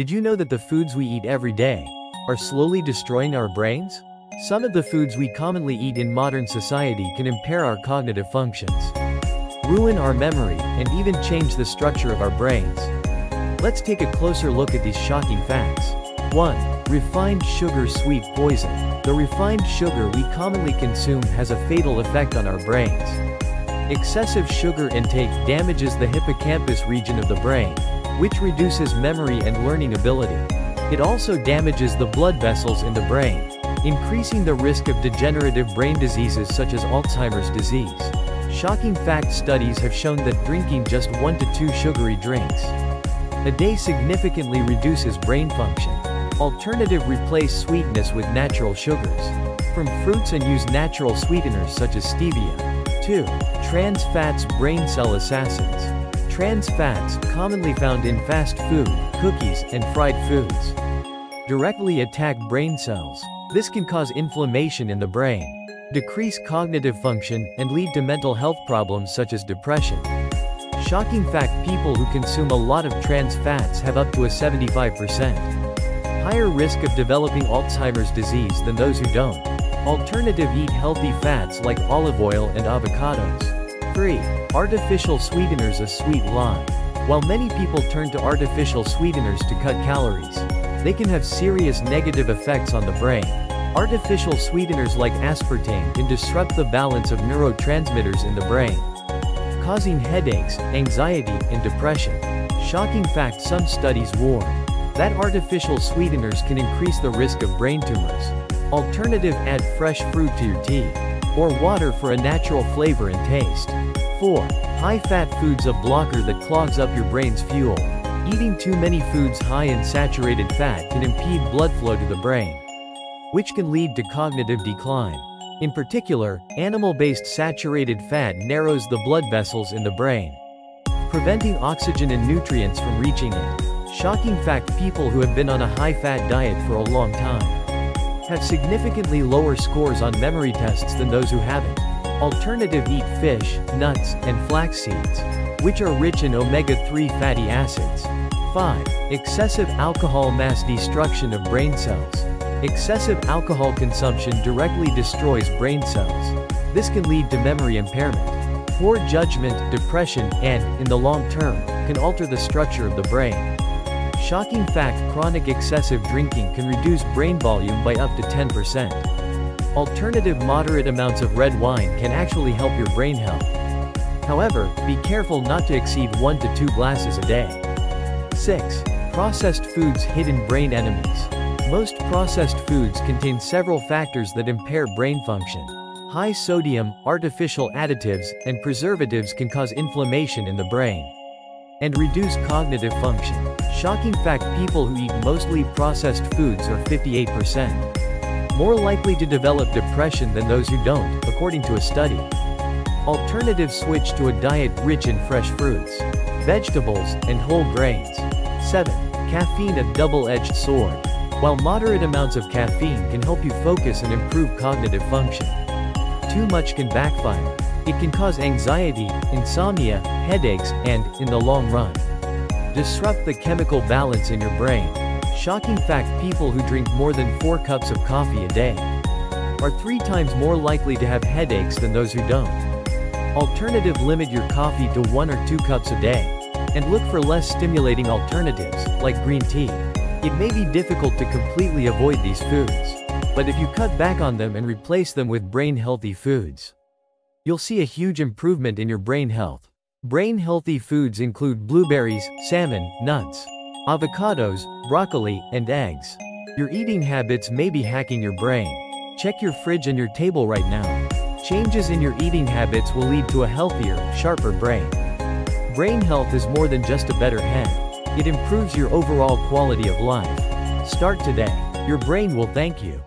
Did you know that the foods we eat every day are slowly destroying our brains? Some of the foods we commonly eat in modern society can impair our cognitive functions, ruin our memory, and even change the structure of our brains. Let's take a closer look at these shocking facts. 1. Refined sugar sweet poison. The refined sugar we commonly consume has a fatal effect on our brains. Excessive sugar intake damages the hippocampus region of the brain, which reduces memory and learning ability. It also damages the blood vessels in the brain, increasing the risk of degenerative brain diseases such as Alzheimer's disease. Shocking fact studies have shown that drinking just 1 to 2 sugary drinks a day significantly reduces brain function. Alternative replace sweetness with natural sugars from fruits and use natural sweeteners such as stevia. 2. Trans fats brain cell assassins. Trans fats, commonly found in fast food, cookies, and fried foods, directly attack brain cells. This can cause inflammation in the brain, decrease cognitive function, and lead to mental health problems such as depression. Shocking fact people who consume a lot of trans fats have up to a 75% higher risk of developing Alzheimer's disease than those who don't. Alternative eat healthy fats like olive oil and avocados. 3. Artificial sweeteners A sweet lie. While many people turn to artificial sweeteners to cut calories, they can have serious negative effects on the brain. Artificial sweeteners like aspartame can disrupt the balance of neurotransmitters in the brain, causing headaches, anxiety, and depression. Shocking fact some studies warn that artificial sweeteners can increase the risk of brain tumors. Alternative add fresh fruit to your tea or water for a natural flavor and taste. 4. High-fat foods a blocker that clogs up your brain's fuel. Eating too many foods high in saturated fat can impede blood flow to the brain, which can lead to cognitive decline. In particular, animal-based saturated fat narrows the blood vessels in the brain, preventing oxygen and nutrients from reaching it. Shocking fact people who have been on a high-fat diet for a long time have significantly lower scores on memory tests than those who haven't. Alternative eat fish, nuts, and flax seeds, which are rich in omega-3 fatty acids. 5. Excessive alcohol mass destruction of brain cells. Excessive alcohol consumption directly destroys brain cells. This can lead to memory impairment, poor judgment, depression, and, in the long term, can alter the structure of the brain. Shocking fact chronic excessive drinking can reduce brain volume by up to 10%. Alternative moderate amounts of red wine can actually help your brain health. However, be careful not to exceed 1 to 2 glasses a day. 6. Processed foods hidden brain enemies. Most processed foods contain several factors that impair brain function. High sodium, artificial additives, and preservatives can cause inflammation in the brain and reduce cognitive function. Shocking fact people who eat mostly processed foods are 58% more likely to develop depression than those who don't, according to a study. Alternative switch to a diet rich in fresh fruits, vegetables, and whole grains. 7. Caffeine a double-edged sword. While moderate amounts of caffeine can help you focus and improve cognitive function, too much can backfire. It can cause anxiety, insomnia, headaches, and, in the long run, disrupt the chemical balance in your brain. Shocking fact people who drink more than 4 cups of coffee a day are 3 times more likely to have headaches than those who don't. Alternative limit your coffee to 1 or 2 cups a day. And look for less stimulating alternatives, like green tea. It may be difficult to completely avoid these foods. But if you cut back on them and replace them with brain-healthy foods, you'll see a huge improvement in your brain health. Brain-healthy foods include blueberries, salmon, nuts, avocados, broccoli, and eggs. Your eating habits may be hacking your brain. Check your fridge and your table right now. Changes in your eating habits will lead to a healthier, sharper brain. Brain health is more than just a better head. It improves your overall quality of life. Start today. Your brain will thank you.